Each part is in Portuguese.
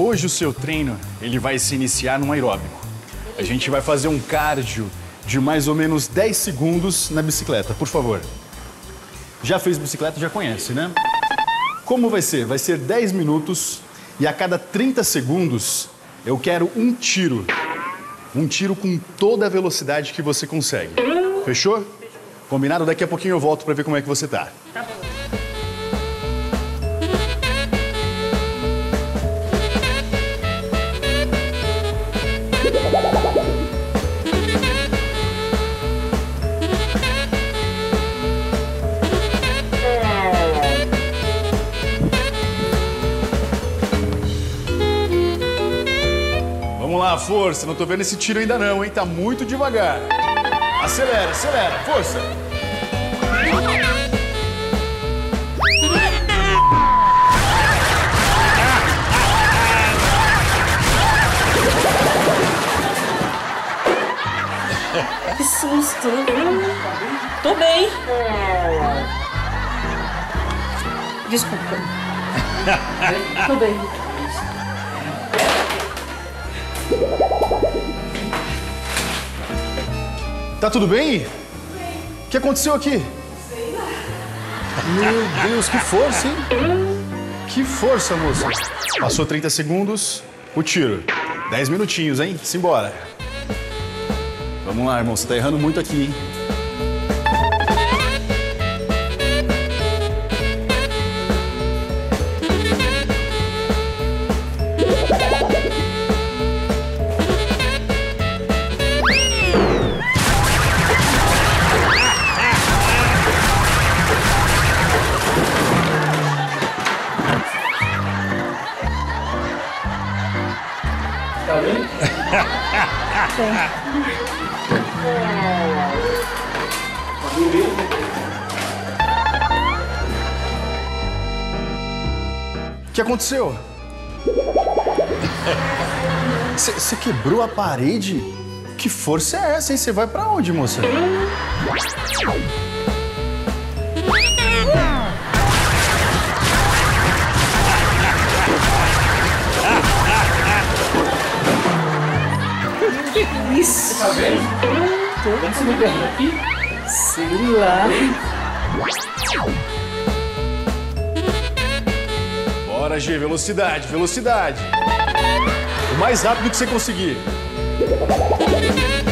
Hoje o seu treino ele vai se iniciar num aeróbico. A gente vai fazer um cardio de mais ou menos 10 segundos na bicicleta, por favor. Já fez bicicleta, já conhece, né? Como vai ser? Vai ser 10 minutos e a cada 30 segundos eu quero um tiro. Um tiro com toda a velocidade que você consegue. Fechou? Combinado? Daqui a pouquinho eu volto para ver como é que você tá. Tá bom. Força. Não tô vendo esse tiro ainda não, hein? Tá muito devagar. Acelera, acelera. Força. Que susto. Tô bem. Desculpa. Tô bem. Tá tudo bem? O que aconteceu aqui? Meu Deus, que força, hein? Que força, moça. Passou 30 segundos, o tiro. 10 minutinhos, hein? Simbora. Vamos lá, irmão. Você tá errando muito aqui, hein? O que aconteceu? Você quebrou a parede? Que força é essa, hein? Você vai pra onde, moça? Me derruba aqui? Sei lá. Bora, G. Velocidade, velocidade. O mais rápido que você conseguir.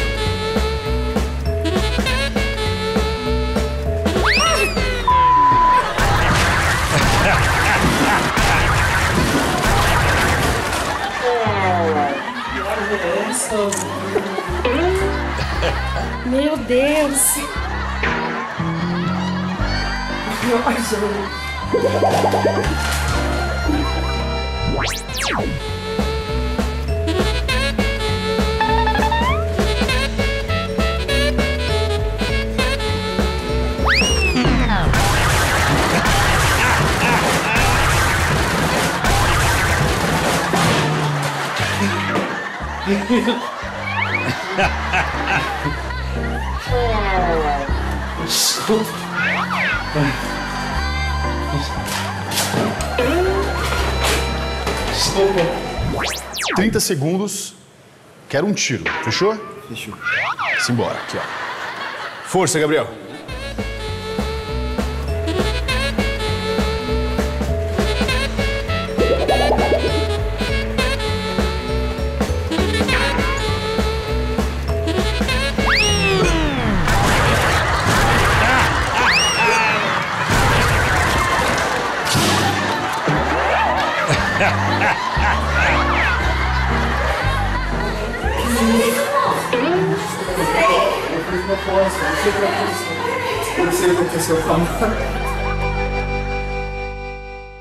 Meu Deus. Desculpa. 30 segundos. Quero um tiro. Fechou? Fechou. Simbora. Aqui, ó. Força, Gabriel. Eu fiz uma força, não sei o que aconteceu. Não sei o que aconteceu com a mão.